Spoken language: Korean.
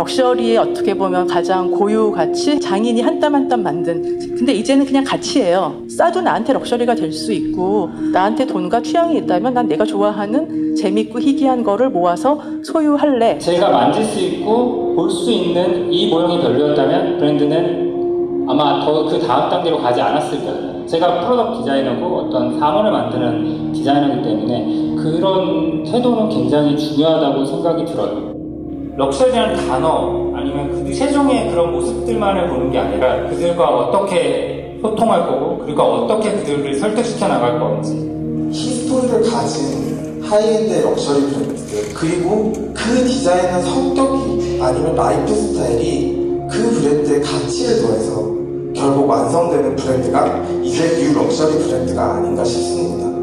럭셔리의 어떻게 보면 가장 고유 가치 장인이 한 땀 한 땀 만든 근데 이제는 그냥 가치예요 싸도 나한테 럭셔리가 될 수 있고 나한테 돈과 취향이 있다면 난 내가 좋아하는 재밌고 희귀한 거를 모아서 소유할래 제가 만질 수 있고 볼 수 있는 이 모형이 별로였다면 브랜드는 아마 더 그 다음 단계로 가지 않았을 거예요. 제가 product 디자이너고 어떤 사물을 만드는 디자이너이기 때문에 그런 태도는 굉장히 중요하다고 생각이 들어요. 럭셔리라는 단어 아니면 그 세종의 그런 모습들만을 보는 게 아니라 그들과 어떻게 소통할 거고 그리고 어떻게 그들을 설득시켜 나갈 건지 history를 가진 하이엔드 럭셔리 브랜드들 그리고 그 디자이너 성격이 아니면 라이프 스타일이 그 브랜드의 가치를 더해서 결국 완성되는 브랜드가 이제 new 럭셔리 브랜드가 아닌가 싶습니다.